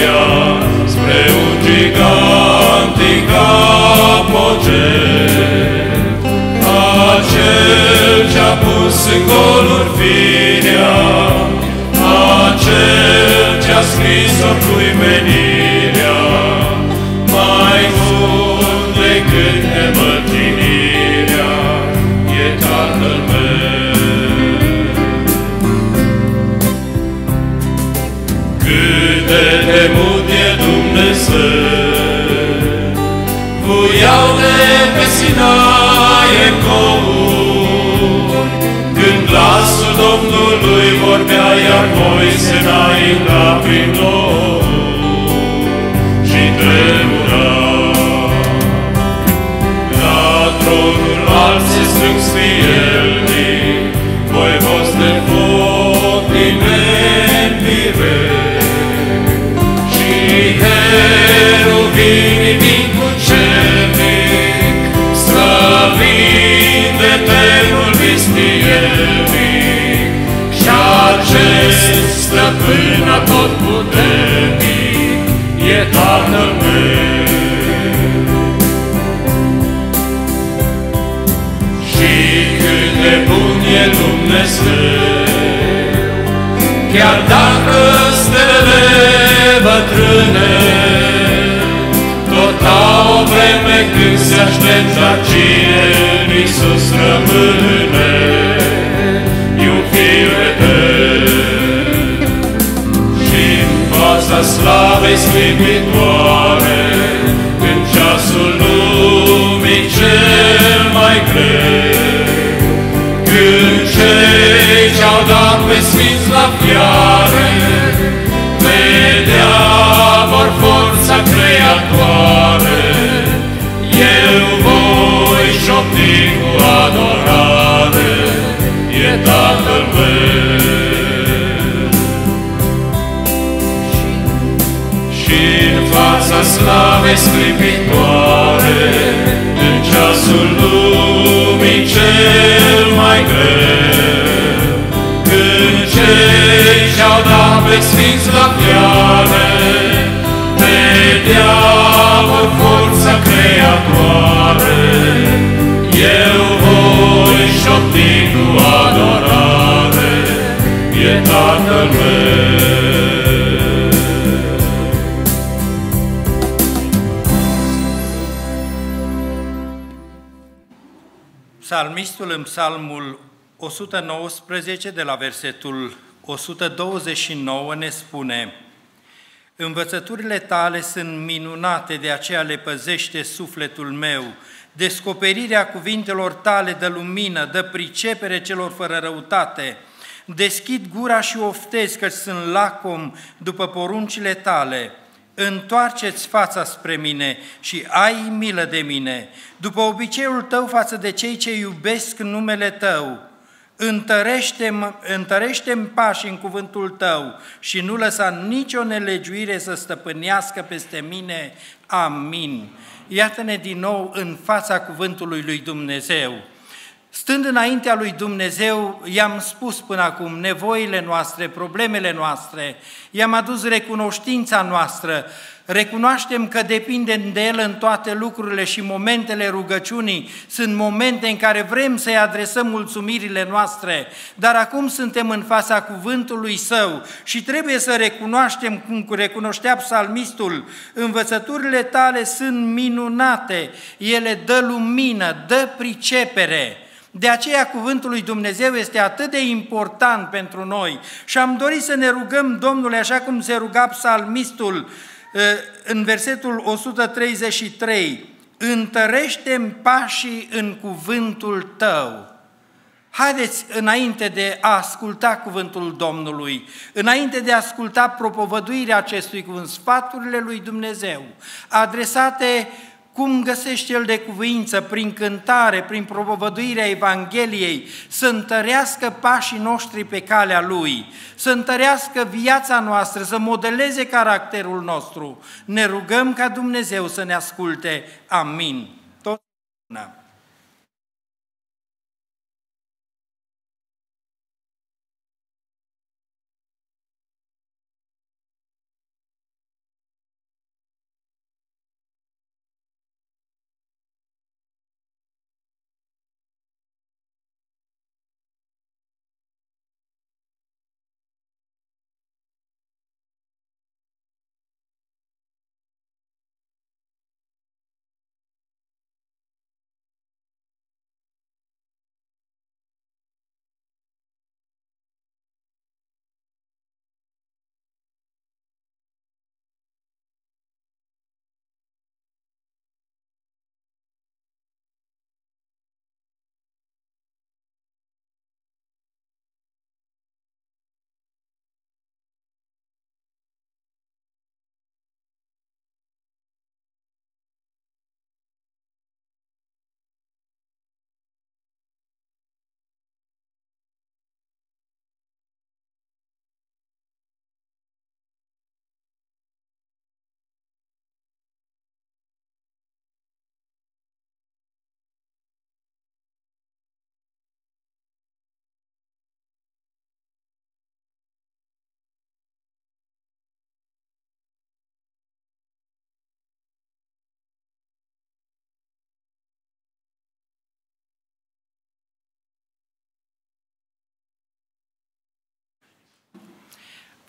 știrea spre un gigantic apogeu, acel ce-a pus în goluri firea, acel ce-a scris oricui menirea, mai mult decât nemătinirea, e Tatăl meu. Dumnezeu, Vuiau de pe Sinai ecouri, Când glasul Domnului vorbea, iar voi se înainta prin noi și tremura. La tronul alt se strâng sfielnic, vistielnic, și acest stăpân tot puternic e Tatăl meu. Și cât de bun e Dumnezeu, Chiar dacă stelele bătrâne Tot au o vreme când se aștepta cine în Iisus rămâne fața slavei scripitoare Când ceasul lumii cel mai greu. Când cei ce-au dat pe sfinți la fiare fața slavei scripitoare, în ceasul lumii cel mai greu, când cei ce-au dat pe sfinți la fiare, vedeau forța creatoare, eu voi șopti cu adorare, e Tatăl meu. Psalmistul în psalmul 119 de la versetul 129 ne spune Învățăturile tale sunt minunate, de aceea le păzește sufletul meu. Descoperirea cuvintelor tale dă lumină, dă pricepere celor fără răutate. Deschid gura și oftez că sunt lacom după poruncile tale. Întoarceți fața spre mine și ai milă de mine, după obiceiul tău față de cei ce iubesc numele tău. Întărește-mi întărește pași în cuvântul tău și nu lăsa nicio nelegiuire să stăpânească peste mine. Amin. Iată-ne din nou în fața cuvântului lui Dumnezeu. Stând înaintea lui Dumnezeu, i-am spus până acum nevoile noastre, problemele noastre, i-am adus recunoștința noastră, recunoaștem că depindem de El în toate lucrurile și momentele rugăciunii sunt momente în care vrem să-i adresăm mulțumirile noastre, dar acum suntem în fața cuvântului Său și trebuie să recunoaștem, cum recunoștea psalmistul, învățăturile tale sunt minunate, ele dă lumină, dă pricepere, de aceea cuvântul lui Dumnezeu este atât de important pentru noi și am dorit să ne rugăm Domnului așa cum se ruga psalmistul în versetul 133, întărește-mi pașii în cuvântul tău. Haideți, înainte de a asculta cuvântul Domnului, înainte de a asculta propovăduirea acestui cuvânt, sfaturile lui Dumnezeu, adresate cum găsește el de cuvință, prin cântare, prin propovăduirea Evangheliei, să întărească pașii noștri pe calea Lui, să întărească viața noastră, să modeleze caracterul nostru. Ne rugăm ca Dumnezeu să ne asculte. Amin. Tot.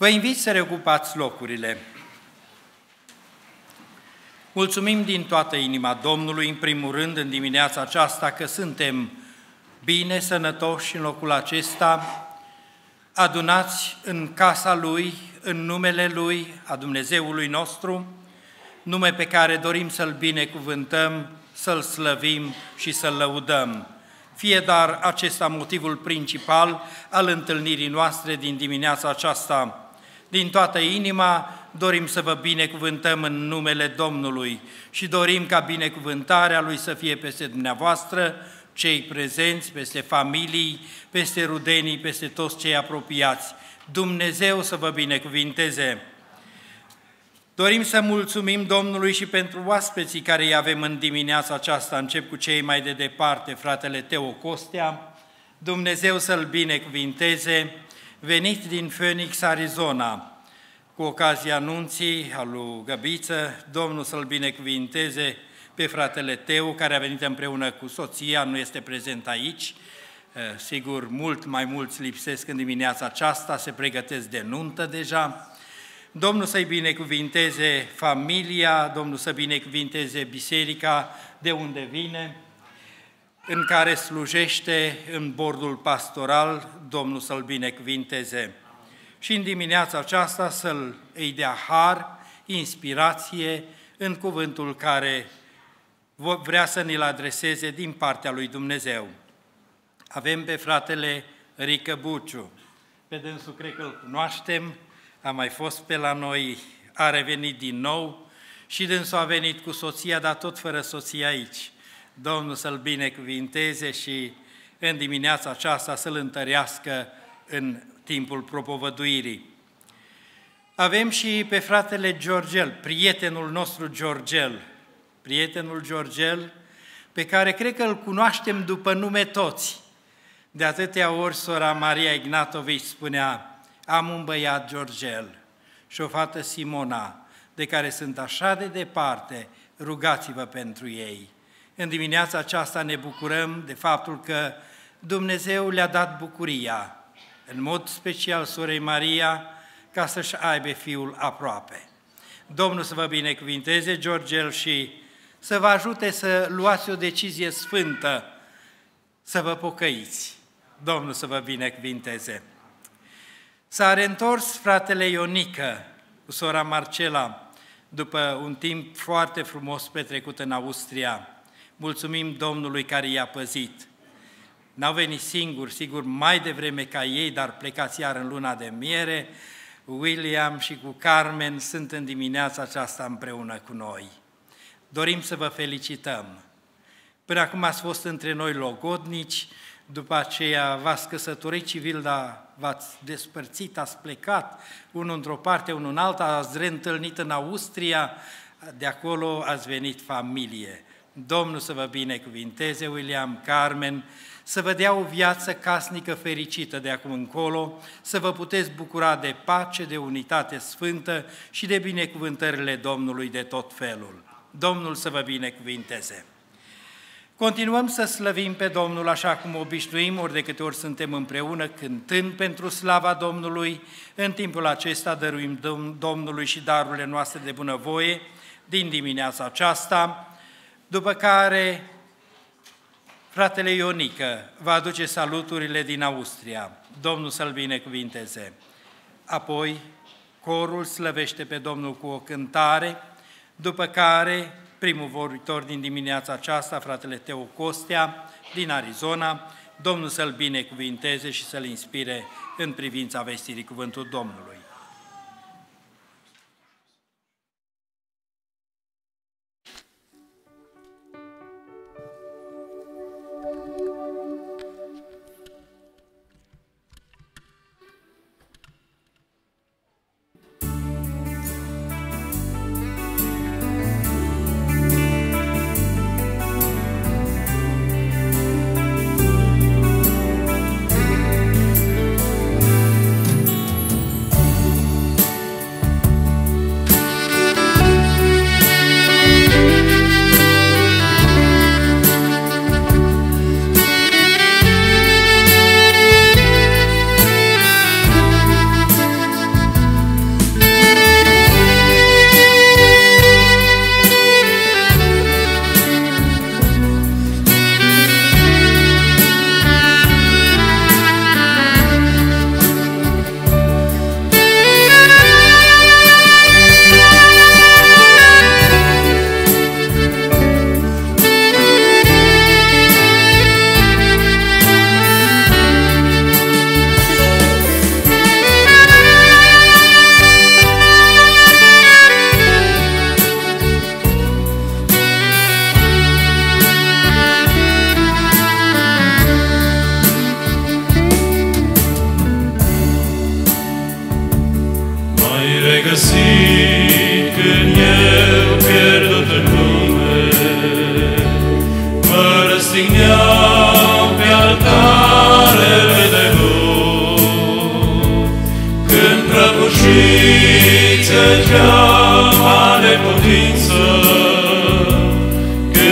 Vă invit să reocupați locurile. Mulțumim din toată inima Domnului, în primul rând, în dimineața aceasta, că suntem bine, sănătoși în locul acesta, adunați în casa Lui, în numele Lui, a Dumnezeului nostru, nume pe care dorim să-L binecuvântăm, să-L slăvim și să-L lăudăm. Fie dar acesta motivul principal al întâlnirii noastre din dimineața aceasta, din toată inima dorim să vă binecuvântăm în numele Domnului și dorim ca binecuvântarea Lui să fie peste dumneavoastră, cei prezenți, peste familii, peste rudenii, peste toți cei apropiați. Dumnezeu să vă binecuvinteze! Dorim să mulțumim Domnului și pentru oaspeții care îi avem în dimineața aceasta. Încep cu cei mai de departe, fratele Teo Costea. Dumnezeu să-l binecuvinteze venit din Phoenix, Arizona, cu ocazia anunții al lui Găbiță, Domnul să-l binecuvinteze pe fratele Teu, care a venit împreună cu soția, nu este prezent aici, eh, sigur, mult mai mulți lipsesc în dimineața aceasta, se pregătesc de nuntă deja, Domnul să-i binecuvinteze familia, Domnul să binecuvinteze biserica de unde vine, în care slujește în bordul pastoral, Domnul să-l binecuvinteze. Și în dimineața aceasta să-l îi dea har, inspirație în cuvântul care vrea să ne-l adreseze din partea lui Dumnezeu. Avem pe fratele Rică Buciu. Pe dânsul cred că îl cunoaștem, a mai fost pe la noi, a revenit din nou și dânsul a venit cu soția, dar tot fără soția aici. Domnul să-l binecuvinteze și în dimineața aceasta să-l întărească în timpul propovăduirii. Avem și pe fratele Georgel, prietenul nostru Georgel, prietenul Georgel, pe care cred că îl cunoaștem după nume toți. De atâtea ori sora Maria Ignatovici spunea, am un băiat Georgel și o fată Simona, de care sunt așa de departe, rugați-vă pentru ei. În dimineața aceasta ne bucurăm de faptul că Dumnezeu le-a dat bucuria, în mod special Sorei Maria, ca să-și aibă fiul aproape. Domnul să vă binecuvinteze, Georgel, și să vă ajute să luați o decizie sfântă, să vă pocăiți. Domnul să vă binecuvinteze. S-a reîntors fratele Ionică cu sora Marcela după un timp foarte frumos petrecut în Austria. Mulțumim Domnului care i-a păzit. N-au venit singuri, sigur, mai devreme ca ei, dar plecați iar în luna de miere. William și cu Carmen sunt în dimineața aceasta împreună cu noi. dorim să vă felicităm. Până acum ați fost între noi logodnici, după aceea v-ați căsătorit civil, dar v-ați despărțit, ați plecat, unul într-o parte, unul în alta, ați reîntâlnit în Austria, de acolo ați venit familie. Domnul să vă binecuvinteze, William, Carmen, să vă dea o viață casnică fericită de acum încolo, să vă puteți bucura de pace, de unitate sfântă și de binecuvântările Domnului de tot felul. Domnul să vă binecuvinteze! Continuăm să slăvim pe Domnul așa cum obișnuim, ori de câte ori suntem împreună cântând pentru slava Domnului. În timpul acesta dăruim Domnului și darurile noastre de bunăvoie din dimineața aceasta, după care fratele Ionică va aduce saluturile din Austria. Domnul să-l binecuvinteze. Apoi, corul slăvește pe Domnul cu o cântare, după care primul vorbitor din dimineața aceasta, fratele Teo Costea, din Arizona, Domnul să-l binecuvinteze și să-l inspire în privința vestirii cuvântul Domnului.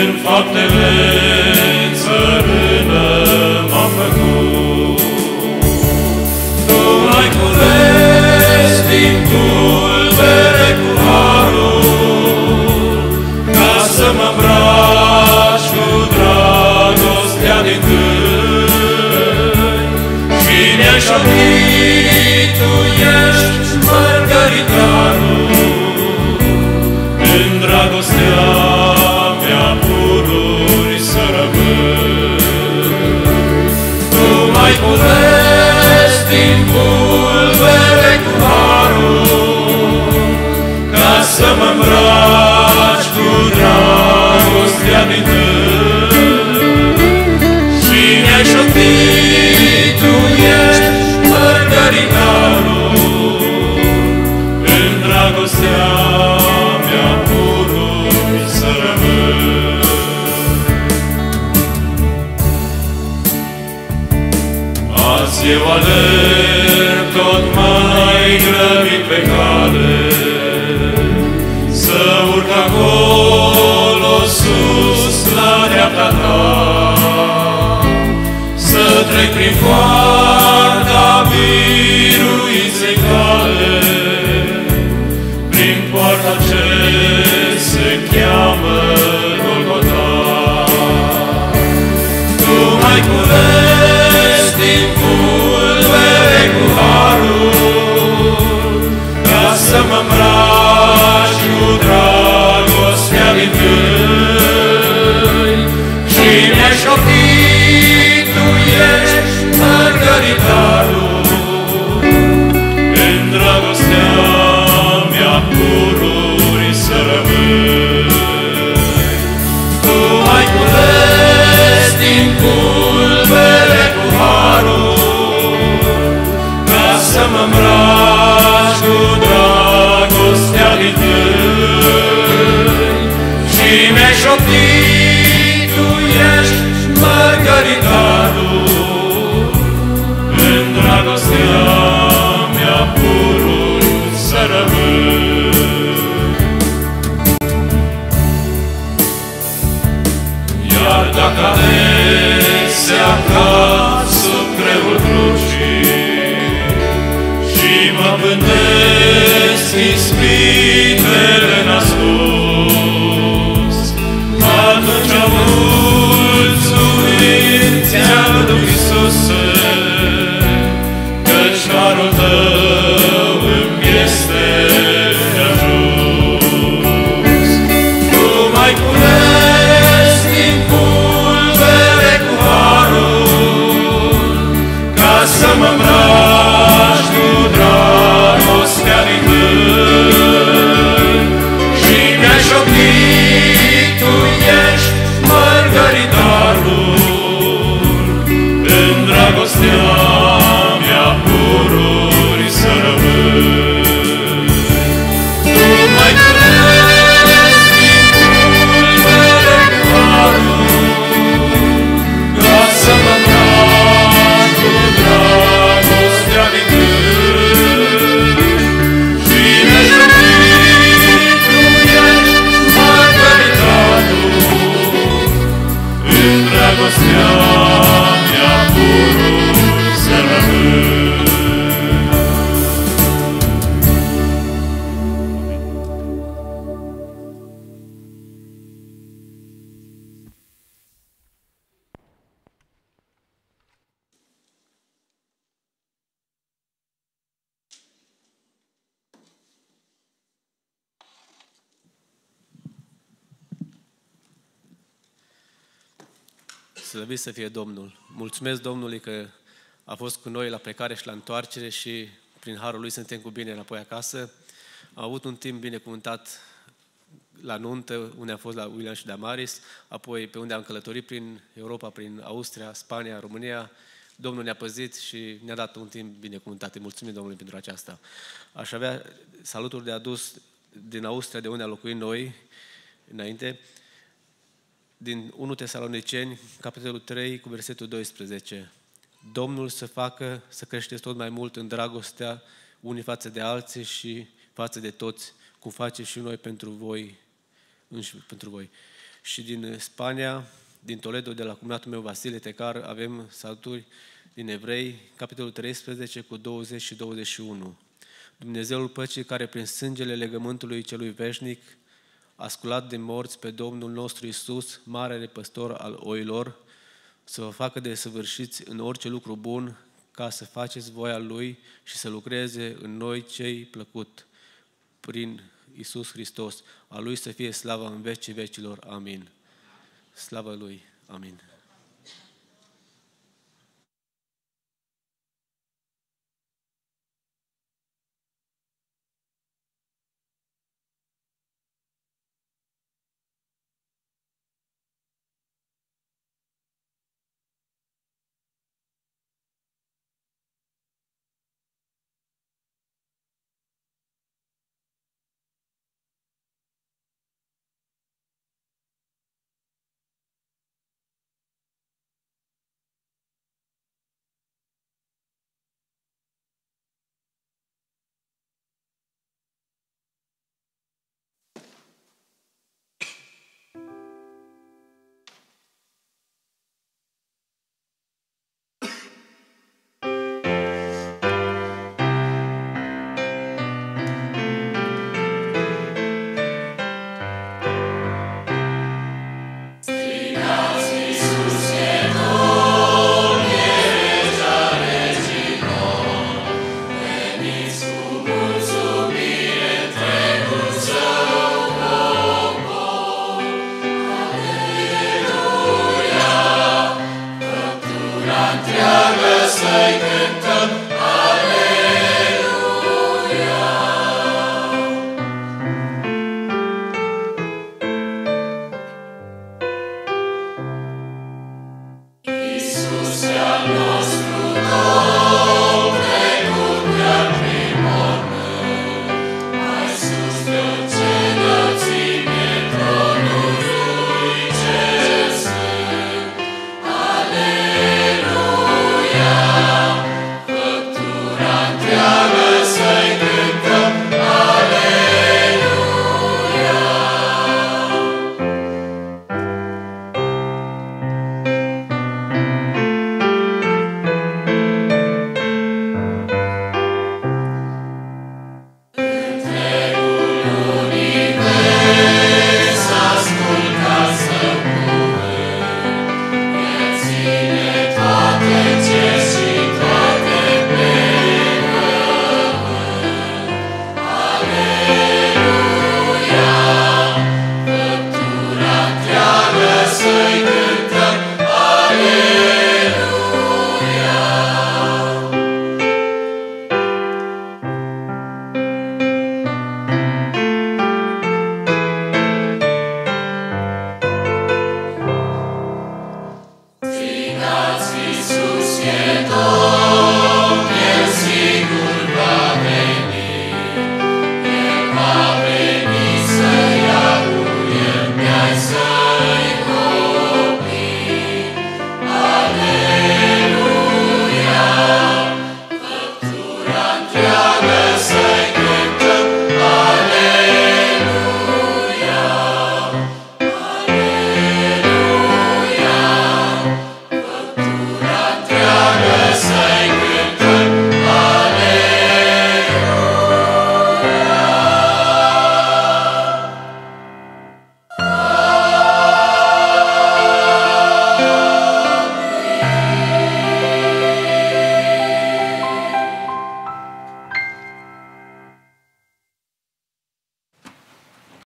În faptele țărână m-a făcut. Tu ai cules din pulbere cu harul, ca să mă îmbraci cu dragostea din tâi. Și ne-ai șopit, tu ești mărgăritarul, Izbuzesc din pulbere cu harul Ca să mă îmbrac iată ce se cheamă Golgota. Tu mai curăț mă dragostea din tâi și mi-ai tu ești mărgăritarul, în dragostea mea purul să rămân. Iar dacă ne se acasă, mă vândesc Slăvit să fie Domnul! Mulțumesc Domnului că a fost cu noi la plecare și la întoarcere și prin harul lui suntem cu bine înapoi acasă. Am avut un timp binecuvântat la nuntă, unde am fost la William și Damaris, apoi pe unde am călătorit prin Europa, prin Austria, Spania, România. Domnul ne-a păzit și ne-a dat un timp binecuvântat. Îi mulțumim Domnului pentru aceasta. Aș avea saluturi de adus din Austria, de unde am locuit noi înainte, din 1 Tesaloniceni, capitolul 3, cu versetul 12. Domnul să facă să creșteți tot mai mult în dragostea unii față de alții și față de toți, cum face și noi pentru voi, înși pentru voi. Și din Spania, din Toledo, de la cumnatul meu Vasile Tecar, avem saluturi din Evrei, capitolul 13, cu 20 și 21. Dumnezeul păcii care prin sângele legământului celui veșnic a sculat de morți pe Domnul nostru Isus, marele păstor al oilor, să vă facă de săvârșiți în orice lucru bun, ca să faceți voia Lui și să lucreze în noi cei plăcut prin Isus Hristos. A Lui să fie slava în vecii vecilor. Amin. Slavă Lui. Amin.